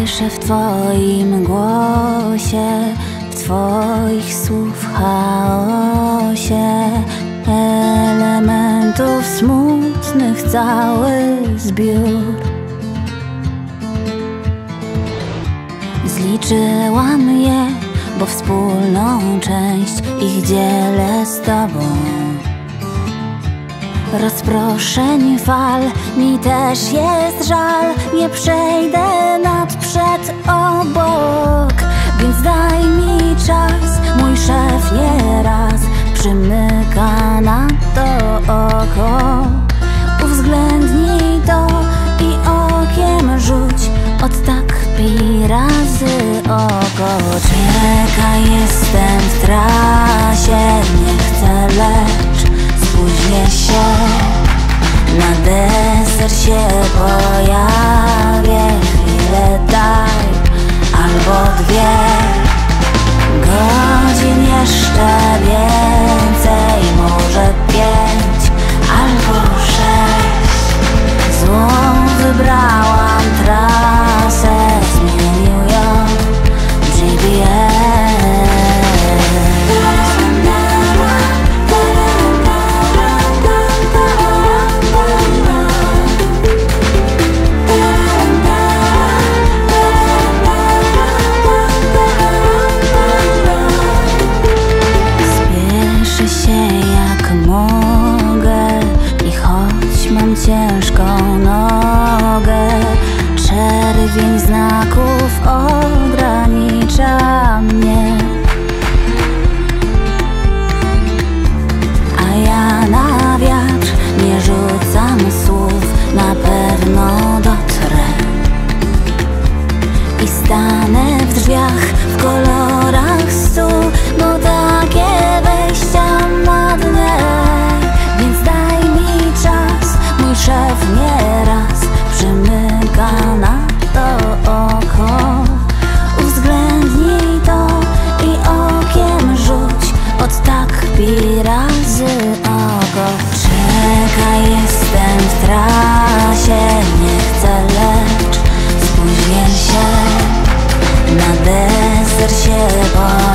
Słyszę w Twoim głosie, w Twoich słów chaosie elementów smutnych cały zbiór. Zliczyłam je, bo wspólną część ich dzielę z Tobą. Rozproszeń fal mi też jest żal. Nie przejdę nad przed obok Więc daj mi czas. Mój szef nieraz przymyka na to oko. Uwzględnij to i okiem rzuć. Od tak pi razy oko. Czekaj, jestem deser się pojawię Chwilę daj albo dwie Czerwień znaków ogranicza mnie. A ja na wiatr nie rzucam słów Na pewno dotrę. I stanę w drzwiach w kolorach stu pi razy oko Czekaj, jestem w trasie. Nie chcę lecz spóźnię się. Na deser się pojawię